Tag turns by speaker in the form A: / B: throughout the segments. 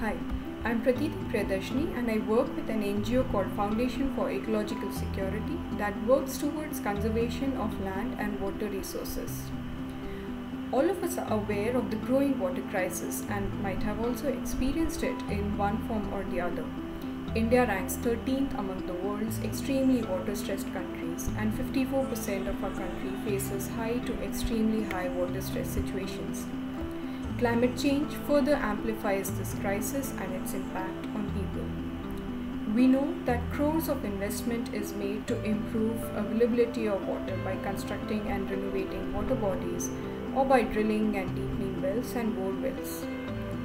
A: Hi, I'm Pratiti Priyadarshini and I work with an NGO called Foundation for Ecological Security that works towards conservation of land and water resources. All of us are aware of the growing water crisis and might have also experienced it in one form or the other. India ranks 13th among the world's extremely water stressed countries, and 54% of our country faces high to extremely high water stress situations. Climate change further amplifies this crisis and its impact on people. We know that crores of investment is made to improve availability of water by constructing and renovating water bodies or by drilling and deepening wells and bore wells.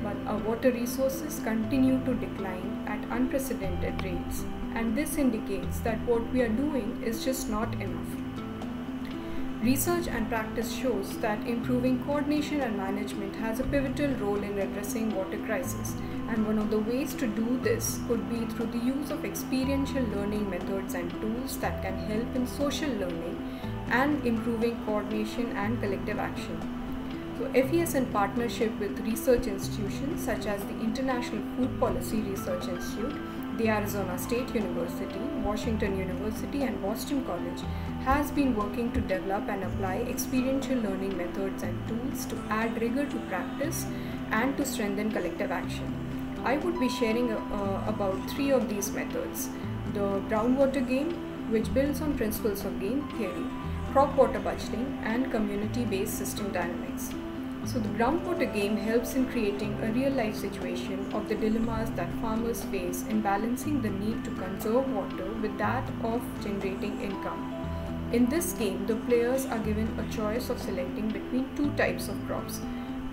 A: But our water resources continue to decline at unprecedented rates, and this indicates that what we are doing is just not enough. Research and practice shows that improving coordination and management has a pivotal role in addressing water crisis and one of the ways to do this could be through the use of experiential learning methods and tools that can help in social learning and improving coordination and collective action. So FES in partnership with research institutions such as the International Food Policy Research Institute the Arizona State University, Washington University, and Boston College has been working to develop and apply experiential learning methods and tools to add rigor to practice and to strengthen collective action. I would be sharing uh, about three of these methods the groundwater game, which builds on principles of game theory, crop water budgeting, and community based system dynamics. So the groundwater game helps in creating a real life situation of the dilemmas that farmers face in balancing the need to conserve water with that of generating income. In this game, the players are given a choice of selecting between two types of crops.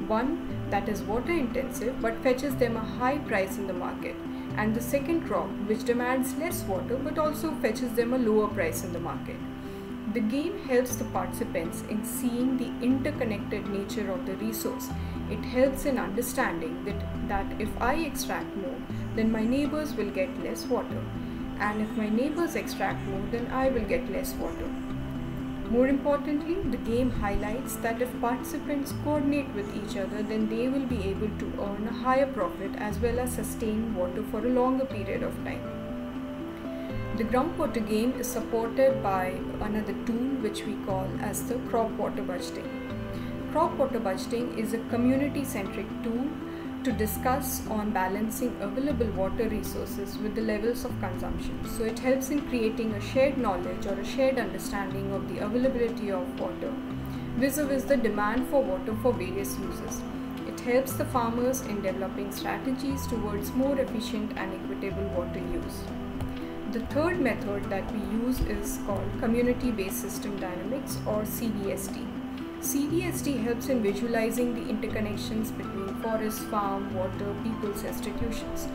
A: One that is water intensive but fetches them a high price in the market, and the second crop which demands less water but also fetches them a lower price in the market. The game helps the participants in seeing the interconnected nature of the resource. It helps in understanding that, that if I extract more, then my neighbors will get less water. And if my neighbors extract more, then I will get less water. More importantly, the game highlights that if participants coordinate with each other, then they will be able to earn a higher profit as well as sustain water for a longer period of time. The groundwater game is supported by another tool which we call as the crop water budgeting. Crop water budgeting is a community centric tool to discuss on balancing available water resources with the levels of consumption. So it helps in creating a shared knowledge or a shared understanding of the availability of water vis-a-vis the demand for water for various uses. It helps the farmers in developing strategies towards more efficient and equitable water use. The third method that we use is called Community Based System Dynamics or CBSD. CBSD helps in visualizing the interconnections between forest, farm, water, people's institutions.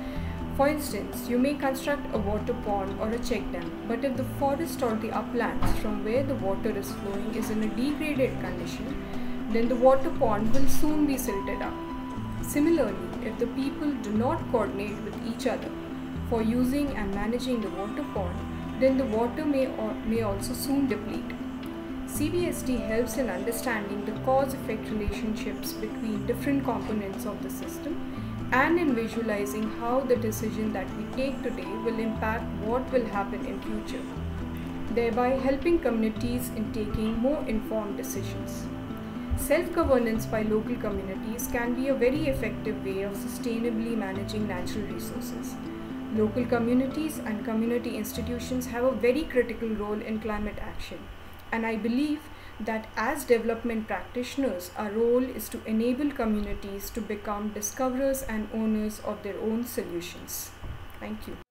A: For instance, you may construct a water pond or a check dam, but if the forest or the uplands from where the water is flowing is in a degraded condition, then the water pond will soon be silted up. Similarly, if the people do not coordinate with each other, for using and managing the water pond, then the water may, or, may also soon deplete. CBSD helps in understanding the cause effect relationships between different components of the system and in visualizing how the decision that we take today will impact what will happen in future, thereby helping communities in taking more informed decisions. Self-governance by local communities can be a very effective way of sustainably managing natural resources. Local communities and community institutions have a very critical role in climate action. And I believe that as development practitioners, our role is to enable communities to become discoverers and owners of their own solutions. Thank you.